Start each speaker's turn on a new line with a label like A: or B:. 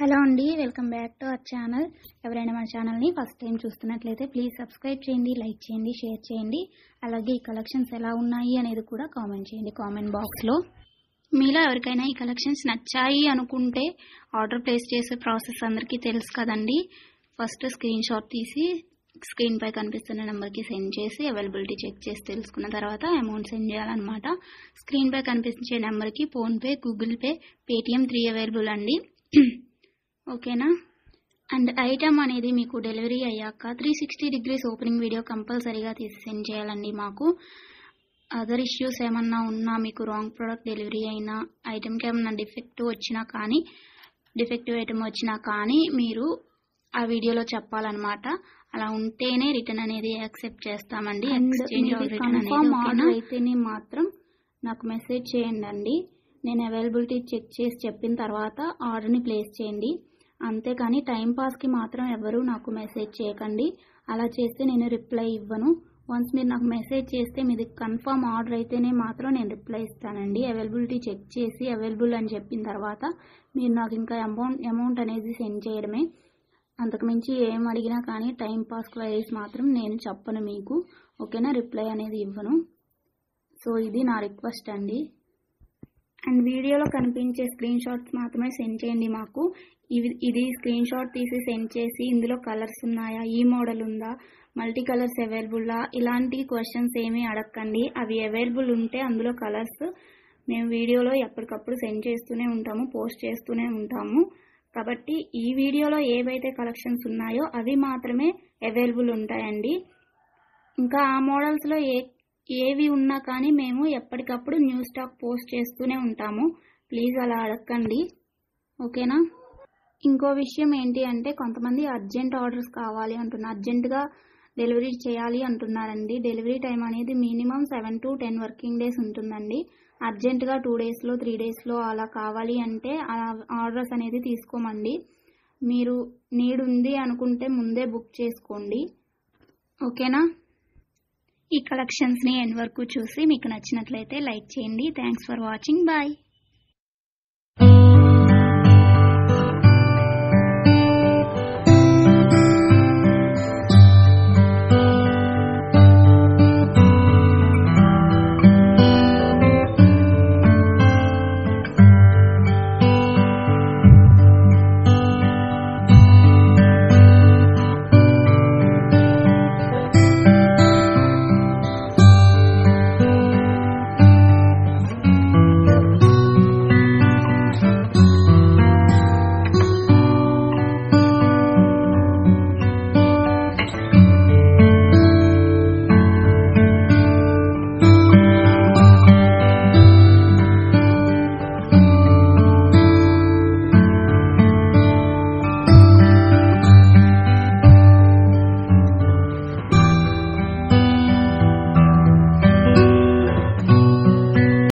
A: Hello అండి welcome back to our channel. ఎవరైనా మన ఛానల్ని ఫస్ట్ టైం చూస్తున్నట్లయితే ప్లీజ్ సబ్స్క్రైబ్ చేయండి లైక్ చేయండి షేర్ చేయండి. అలాగే ఈ కలెక్షన్స్ ఎలా ఉన్నాయి అనేది కూడా కామెంట్ చేయండి కామెంట్ బాక్స్లో. మీలో ఎవరికైనా ఈ కలెక్షన్స్ నచ్చాయి అనుకుంటే ఆర్డర్ ప్లేస్ చేసే ప్రాసెస్ అందరికీ తెలుసు కదండి. ఫస్ట్ స్క్రీన్ షాట్ తీసి స్క్రీన్ పై కనిపిస్తున్న నెంబర్కి సెండ్ చేసి అవైలబిలిటీ చెక్ చేసి తెలుసుకున్న తర్వాత అమౌంట్ సెండ్ చేయాలన్నమాట. స్క్రీన్ పై కనిపించే నెంబర్కి PhonePe Google Pay Paytm three available అండి. ఓకేనా? అండ్ ఐటమ్ అనేది మీకు డెలివరీ అయ్యాక three sixty degrees opening video కంపల్సరీగా తీసి సెండ్ చేయాలండి మాకు. అదర్ ఇష్యూస్ ఏమన్నా ఉన్నా మీకు రాంగ్ ప్రోడక్ట్ డెలివరీ అయినా ఐటమ్కి ఏమన్నా డిఫెక్ట్ వచ్చినా కానీ డిఫెక్టివ్ ఐటమ్ వచ్చినా కానీ మీరు ఆ వీడియోలో చెప్పాలన్నమాట. అలా ఉంటేనే రిటర్న్ అనేది యాక్సెప్ట్ చేస్తామండి. ఎక్స్చేంజ్ ఆర్డర్ అయితేనే మాత్రం నాకు మెసేజ్ చేయండి అండి నేను అవైలబిలిటీ చెక్ చేసి చెప్పిన తర్వాత ఆర్డర్ని ప్లేస్ చేయండి. అంతేకాని టైంపాస్కి మాత్రం ఎవరూ నాకు మెసేజ్ చేయకండి. అలా చేస్తే నేను రిప్లై ఇవ్వను. వన్స్ మీరు నాకు మెసేజ్ చేస్తే మీది కన్ఫర్మ్ ఆర్డర్ అయితేనే మాత్రం నేను రిప్లై ఇస్తానండి. అవైలబిలిటీ చెక్ చేసి అవైలబుల్ అని చెప్పిన తర్వాత మీరు నాకు ఇంకా అమౌంట్ అమౌంట్ అనేది సెండ్ చేయడమే. అంతకుమించి ఏం అడిగినా కానీ టైం పాస్ క్వైరీస్ మాత్రం నేను చెప్పను మీకు. ఓకేనా? రిప్లై అనేది ఇవ్వను. సో ఇది నా రిక్వెస్ట్ అండి. అండ్ వీడియోలో కనిపించే స్క్రీన్ షాట్స్ మాత్రమే సెండ్ చేయండి మాకు. ఇవి ఇది స్క్రీన్ షాట్ తీసి సెండ్ చేసి ఇందులో కలర్స్ ఉన్నాయా ఈ మోడల్ ఉందా మల్టీ కలర్స్ అవైలబుల్లా ఇలాంటి క్వశ్చన్స్ ఏమీ అడగకండి అవి అవైలబుల్ ఉంటే అందులో కలర్స్ మేము వీడియోలో ఎప్పటికప్పుడు సెండ్ చేస్తూనే ఉంటాము పోస్ట్ చేస్తూనే ఉంటాము. కాబట్టి ఈ వీడియోలో ఏవైతే కలెక్షన్స్ ఉన్నాయో అవి మాత్రమే అవైలబుల్ ఉంటాయండి. ఇంకా ఆ మోడల్స్లో ఏ ఏవి ఉన్నా కానీ మేము ఎప్పటికప్పుడు న్యూ స్టాక్ పోస్ట్ చేస్తూనే ఉంటాము. ప్లీజ్ అలా అడగండి ఓకేనా? ఇంకో విషయం ఏంటి అంటే కొంతమంది అర్జెంట్ ఆర్డర్స్ కావాలి అంటున్నారు అర్జెంటుగా డెలివరీ చేయాలి అంటున్నారండి. డెలివరీ టైం అనేది minimum seven to ten working days ఉంటుందండి. అర్జెంటుగా టూ డేస్లో త్రీ డేస్లో అలా కావాలి అంటే ఆర్డర్స్ అనేది తీసుకోమండి. మీరు నీడ్ ఉంది అనుకుంటే ముందే బుక్ చేసుకోండి. ఓకేనా? ఈ కలెక్షన్స్ని ఎండ్ వరకు చూసి మీకు నచ్చినట్లయితే లైక్ చేయండి. Thanks for watching bye